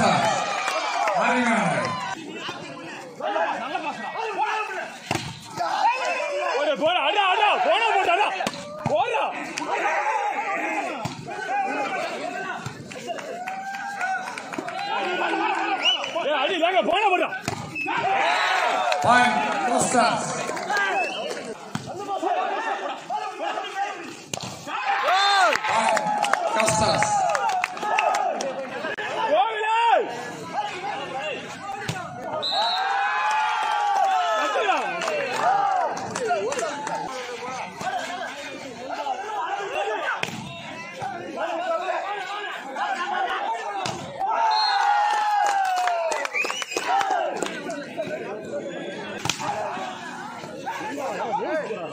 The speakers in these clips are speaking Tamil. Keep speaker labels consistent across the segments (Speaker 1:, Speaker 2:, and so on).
Speaker 1: Tiger.
Speaker 2: போடு, அடா, அடா, போனா போட்டு. போடா. அடி, வேங்க, போனா போடா.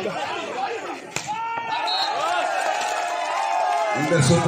Speaker 1: Il verso